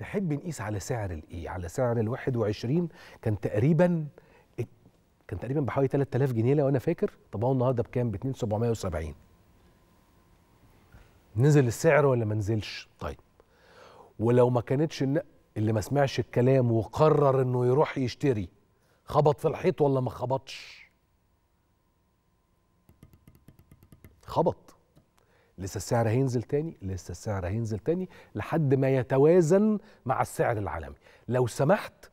تحب نقيس على سعر الايه على سعر ال 21 كان تقريبا كان تقريبا بحوالي 3000 جنيه لو أنا فاكر. طب هو النهارده بكام؟ ب 2770 نزل السعر ولا ما نزلش؟ طيب. ولو ما كانتش اللي ما سمعش الكلام وقرر إنه يروح يشتري خبط في الحيط ولا ما خبطش؟ خبط. لسه السعر هينزل تاني لسه السعر هينزل تاني لحد ما يتوازن مع السعر العالمي. لو سمحت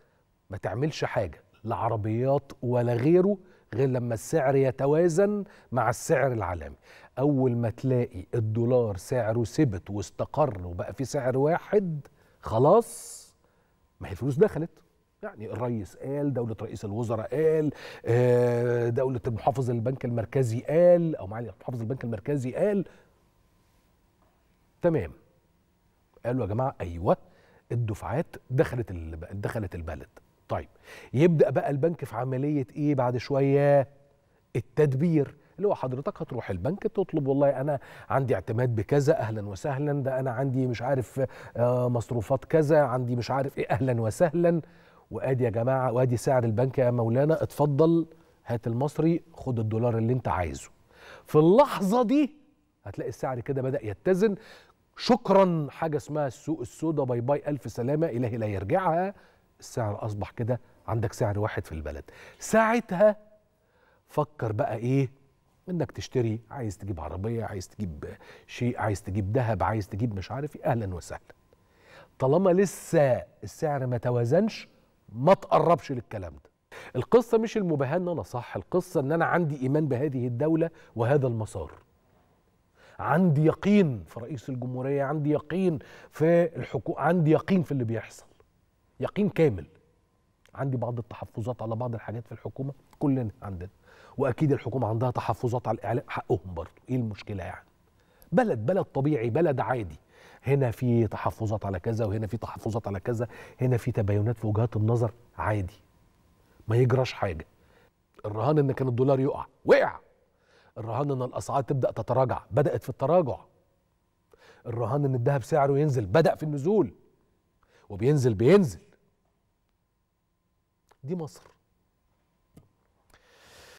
ما تعملش حاجة لا عربيات ولا غيره غير لما السعر يتوازن مع السعر العالمي. أول ما تلاقي الدولار سعره ثبت واستقر وبقى في سعر واحد خلاص ما هي الفلوس دخلت. يعني الرئيس قال دولة رئيس الوزراء قال آه، دولة المحافظ البنك المركزي قال أو معالي محافظ البنك المركزي قال تمام. قالوا يا جماعة أيوه الدفعات دخلت دخلت البلد. طيب يبدأ بقى البنك في عملية إيه بعد شوية؟ التدبير. اللي هو حضرتك هتروح البنك تطلب والله أنا عندي اعتماد بكذا أهلا وسهلا. ده أنا عندي مش عارف آه، مصروفات كذا عندي مش عارف إيه أهلا وسهلا. وأدي يا جماعة وأدي سعر البنك يا مولانا اتفضل هات المصري خد الدولار اللي أنت عايزه. في اللحظة دي هتلاقي السعر كده بدأ يتزن. شكرا. حاجة اسمها السوق السوداء باي باي. ألف سلامة. إلهي لا يرجعها. السعر أصبح كده. عندك سعر واحد في البلد. ساعتها فكر بقى إيه؟ إنك تشتري. عايز تجيب عربية عايز تجيب شيء عايز تجيب ذهب عايز تجيب مش عارف إيه. أهلا وسهلا. طالما لسه السعر ما توازنش ما تقربش للكلام ده. القصة مش المباهاه ان أنا صح. القصة إن أنا عندي إيمان بهذه الدولة وهذا المسار. عندي يقين في رئيس الجمهورية عندي يقين في الحكومة عندي يقين في اللي بيحصل. يقين كامل. عندي بعض التحفظات على بعض الحاجات في الحكومة كلنا عندنا. وأكيد الحكومة عندها تحفظات على الإعلام حقهم برضه إيه المشكلة يعني؟ بلد بلد طبيعي بلد عادي. هنا في تحفظات على كذا وهنا في تحفظات على كذا. هنا في تباينات في وجهات النظر عادي. ما يجراش حاجة. الرهان إن كان الدولار يقع. وقع. الرهان إن الأسعار تبدأ تتراجع بدأت في التراجع. الرهان إن الذهب سعره ينزل بدأ في النزول. وبينزل بينزل. دي مصر.